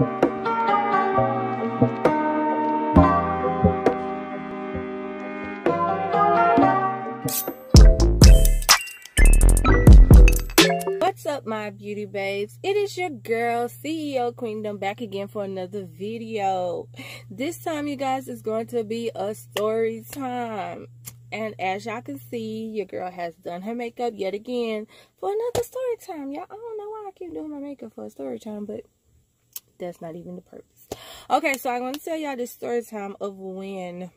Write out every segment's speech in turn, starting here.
What's up, my beauty babes? It is your girl, CEO Kweendom, back again for another video. This time, you guys, is going to be a story time. And as y'all can see, your girl has done her makeup yet again for another story time. Y'all, I don't know why I keep doing my makeup for a story time, but that's not even the purpose. Okay, so I'm going to tell y'all this story time of when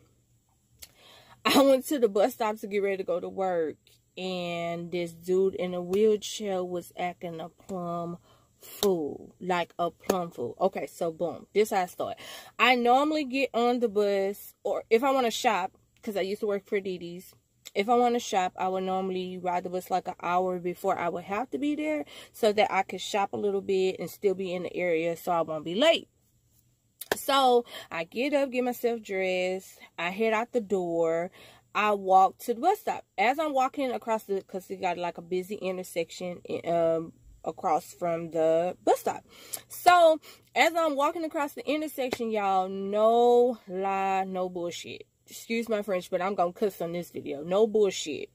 I went to the bus stop to get ready to go to work and this dude in a wheelchair was acting a plum fool like a plum fool okay so boom this how i start i normally get on the bus or if i want to shop because i used to work for dd's if i want to shop i would normally ride the bus like an hour before i would have to be there so that i could shop a little bit and still be in the area so i won't be late so I get up, get myself dressed. I head out the door. I walk to the bus stop. As I'm walking across the, because it got like a busy intersection um, across from the bus stop. So as I'm walking across the intersection, y'all, no lie, no bullshit. Excuse my French, but I'm going to cuss on this video. No bullshit.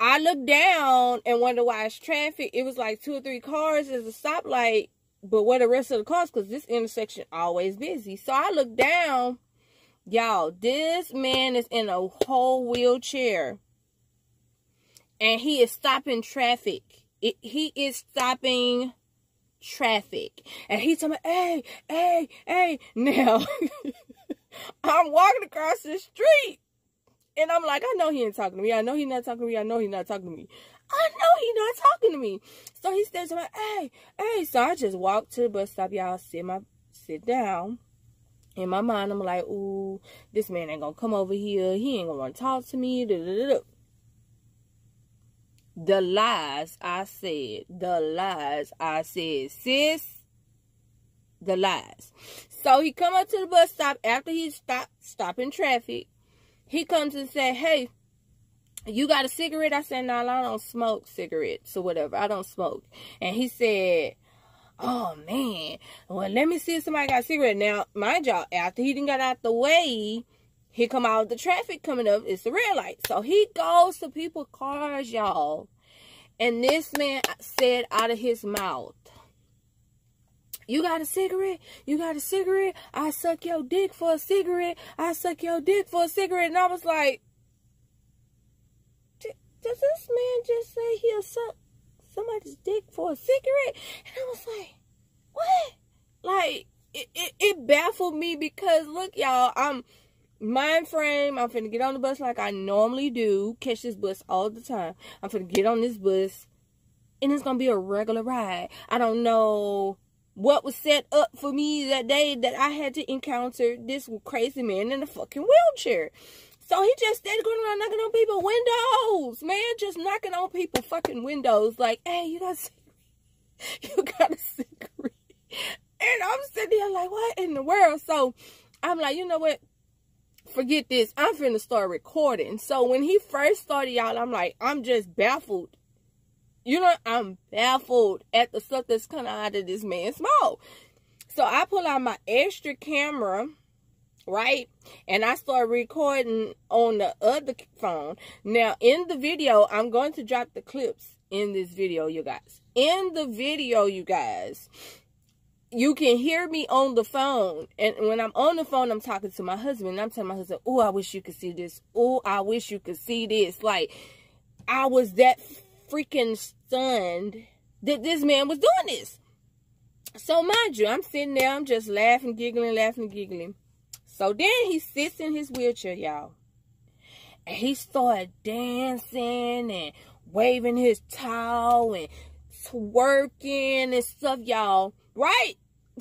I look down and wonder why it's traffic. It was like two or three cars. There's a stoplight. But where the rest of the cars? Because this intersection always busy. So I look down Y'all, this man is in a whole wheelchair. And he is stopping traffic. It, he is stopping traffic. And he's telling me, hey, hey, hey. Now, I'm walking across the street. And I'm like, I know he ain't talking to me. I know he's not talking to me. I know he's not talking to me. I know he's not talking to me. So he stands says, hey, hey. So I just walk to the bus stop. Y'all sit my sit down in my mind, I'm like, ooh, this man ain't gonna come over here. He ain't gonna want to talk to me. Da, da, da, the lies I said, the lies I said, sis, the lies. So he come up to the bus stop after he stopped stopping traffic. He comes and said, hey, you got a cigarette? I said, no, I don't smoke cigarettes or whatever. I don't smoke. And he said, oh man, well, let me see if somebody got a cigarette. Now, mind y'all, after he didn't got out the way, he come out of the traffic coming up. It's the red light. So he goes to people cars, y'all. And this man said out of his mouth, you got a cigarette? You got a cigarette? I suck your dick for a cigarette. I suck your dick for a cigarette. And I was like, does this man just say he'll suck somebody's dick for a cigarette. And I was like, what? Like, it, it, it baffled me because, look, y'all, I'm mind frame. I'm finna get on the bus like I normally do. Catch this bus all the time. I'm finna get on this bus. And it's gonna be a regular ride. I don't know what was set up for me that day that I had to encounter this crazy man in a fucking wheelchair. So he just started going around knocking on people windows, man, just knocking on people fucking windows. Like, hey, you got a, you got a cigarette, and I'm sitting there like, what in the world? So I'm like, you know what? Forget this. I'm finna start recording. So when he first started, y'all, I'm like, I'm just baffled. You know, I'm baffled at the stuff that's coming out of this man's mouth. So I pull out my extra camera right? And I start recording on the other phone. Now, in the video, I'm going to drop the clips in this video, you guys. In the video, you guys, you can hear me on the phone. And when I'm on the phone, I'm talking to my husband. I'm telling my husband, oh, I wish you could see this. Oh, I wish you could see this. Like, I was that freaking stunned that this man was doing this. So, mind you, I'm sitting there, I'm just laughing, giggling, laughing, giggling. So then he sits in his wheelchair, y'all. And he started dancing and waving his towel and twerking and stuff, y'all. Right?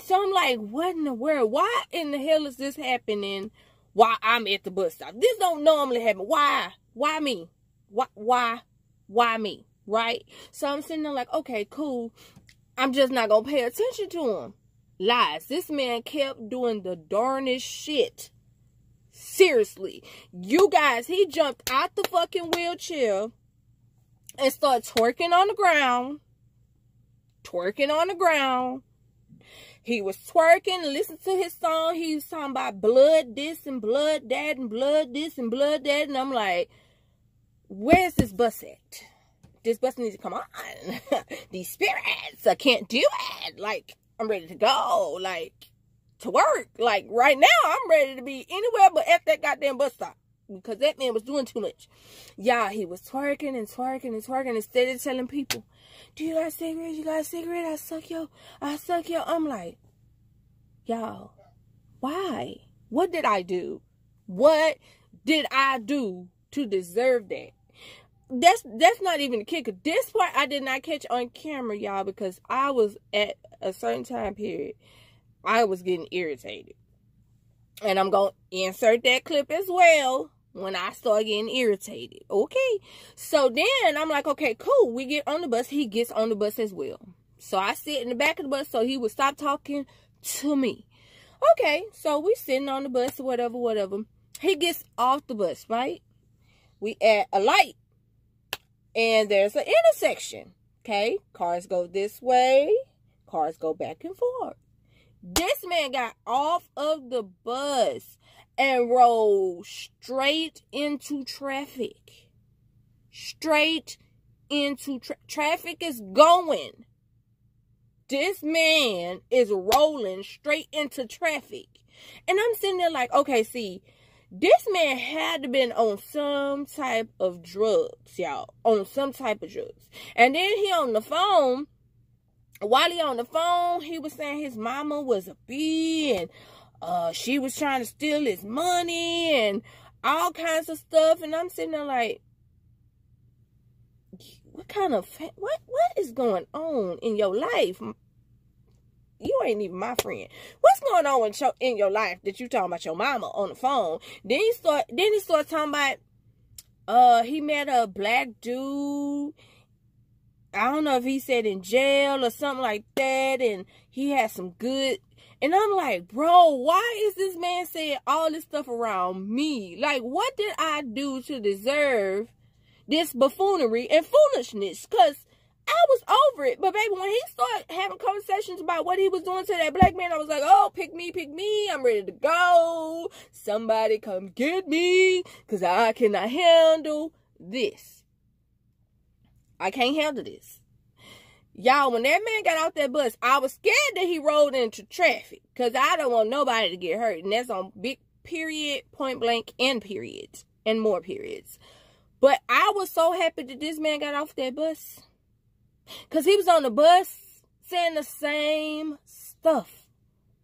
So I'm like, what in the world? Why in the hell is this happening while I'm at the bus stop? This don't normally happen. Why? Why me? Why? Why? Why me? Right? So I'm sitting there like, okay, cool. I'm just not to pay attention to him lies. This man kept doing the darnest shit. Seriously. You guys, he jumped out the fucking wheelchair and started twerking on the ground. Twerking on the ground. He was twerking, listen to his song. He was talking about blood this and blood that and blood this and blood that. And I'm like, where's this bus at? This bus needs to come on. These spirits, I can't do it. Like, I'm ready to go. Like, to work. Like, right now, I'm ready to be anywhere but at that goddamn bus stop because that man was doing too much. Y'all, he was twerking and twerking and twerking instead of telling people, do you got a cigarette? You got a cigarette? I suck yo. I suck yo. I'm like, y'all, why? What did I do? What did I do to deserve that? That's that's not even the kicker. This part I did not catch on camera, y'all, because I was at a certain time period. I was getting irritated. And I'm going to insert that clip as well when I start getting irritated. Okay. So then I'm like, okay, cool. We get on the bus. He gets on the bus as well. So I sit in the back of the bus so he would stop talking to me. Okay. So we sitting on the bus or whatever, whatever. He gets off the bus, right? We at a light. And there's an intersection. Okay. Cars go this way. Cars go back and forth. This man got off of the bus and rolled straight into traffic. Straight into tra traffic is going. This man is rolling straight into traffic. And I'm sitting there like, okay, see, this man had to been on some type of drugs, y'all. On some type of drugs. And then he on the phone. While he on the phone, he was saying his mama was a bee and uh, she was trying to steal his money and all kinds of stuff. And I'm sitting there like, what kind of, what, what is going on in your life? You ain't even my friend. What's going on in your, in your life that you talking about your mama on the phone? Then he start, then he start talking about, uh, he met a black dude. I don't know if he said in jail or something like that. And he had some good and I'm like, bro, why is this man saying all this stuff around me? Like, what did I do to deserve this buffoonery and foolishness? Because I was over it. But baby, when he started having conversations about what he was doing to that black man, I was like, oh, pick me, pick me. I'm ready to go. Somebody come get me. Because I cannot handle this. I can't handle this. Y'all, when that man got off that bus, I was scared that he rolled into traffic because I don't want nobody to get hurt. And that's on big period, point blank, and periods, and more periods. But I was so happy that this man got off that bus because he was on the bus saying the same stuff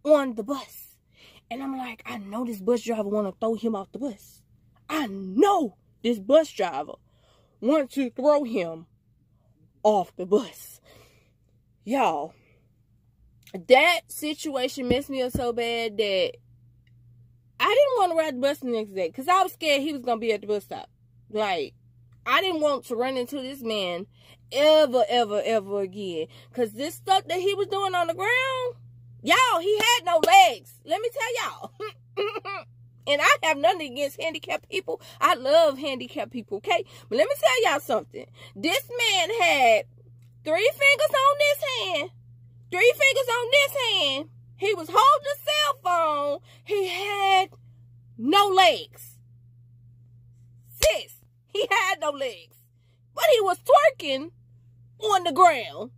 on the bus. And I'm like, I know this bus driver want to throw him off the bus. I know this bus driver want to throw him off the bus y'all, that situation messed me up so bad that I didn't want to ride the bus the next day because I was scared he was going to be at the bus stop. Like, I didn't want to run into this man ever, ever, ever again. Because this stuff that he was doing on the ground, y'all, he had no legs. Let me tell y'all. and I have nothing against handicapped people. I love handicapped people, okay? But let me tell y'all something. This man had Three fingers on this hand. Three fingers on this hand. He was holding a cell phone. He had no legs. He had no legs. But he was twerking on the ground.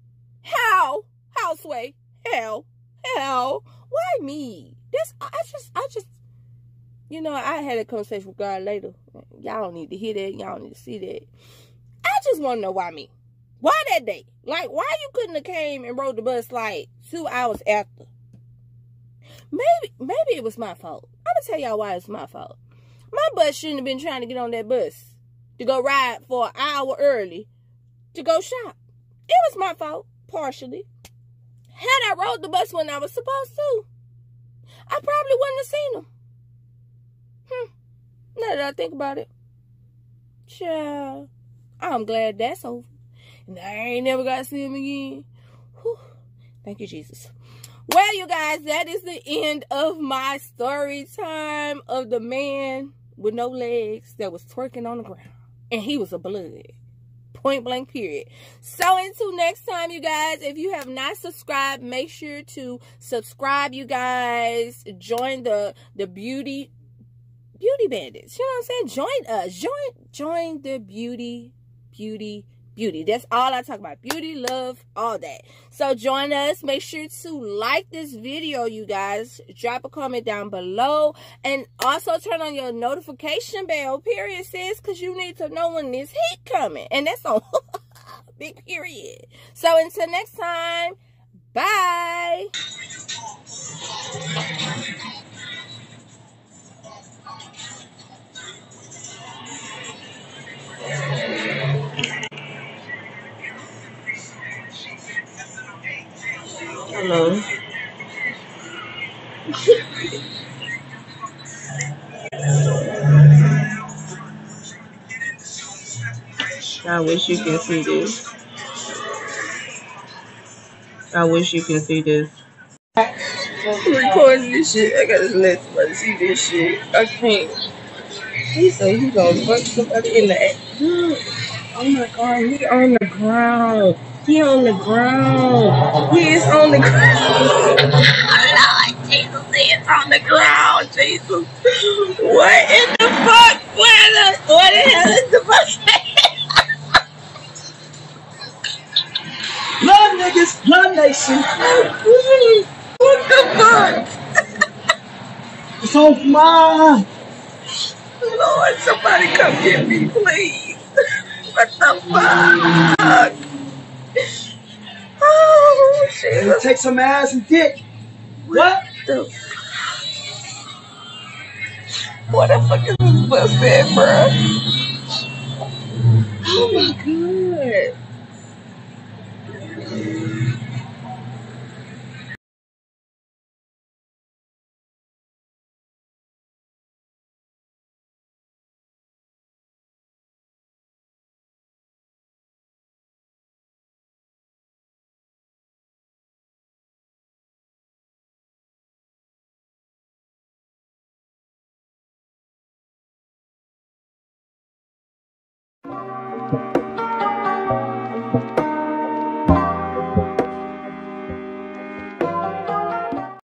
How? Sway? How? How? Why me? This, I just, I just, you know, I had a conversation with God later. Y'all don't need to hear that. Y'all need to see that. I just want to know why me. Why that day? Like, why you couldn't have came and rode the bus like two hours after? Maybe, maybe it was my fault. I'm gonna tell y'all why it's my fault. My bus shouldn't have been trying to get on that bus to go ride for an hour early to go shop. It was my fault, partially. Had I rode the bus when I was supposed to, I probably wouldn't have seen him. Hmm. Now that I think about it. Child, I'm glad that's over. And I ain't never got to see him again. Whew. Thank you, Jesus. Well, you guys, that is the end of my story time of the man with no legs that was twerking on the ground. And he was a blood. Point blank, period. So until next time, you guys, if you have not subscribed, make sure to subscribe, you guys. Join the the beauty beauty bandits. You know what I'm saying? Join us. Join join the beauty beauty beauty. That's all I talk about. Beauty, love, all that. So join us. Make sure to like this video, you guys. Drop a comment down below. And also turn on your notification bell, period, sis. Because you need to know when this heat coming. And that's on big period. So until next time, bye. I wish you can see this. I wish you can see this. Recording this shit. I gotta let somebody see this shit. I can't. He said he gonna fuck somebody in the ass. Oh my god, he on the ground. He on the ground. He is on the ground. Lord Jesus, he is on the ground, Jesus. What in the fuck? Where the what the hell is the fuck? Love niggas, love nation. what the fuck? It's on my Lord, somebody come get me, please. What the fuck? Shit. take some ass and dick. What? the What the fuck is this pussy, bro? Oh my god. Bye.